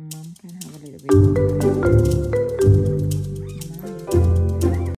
Mom can have a little bit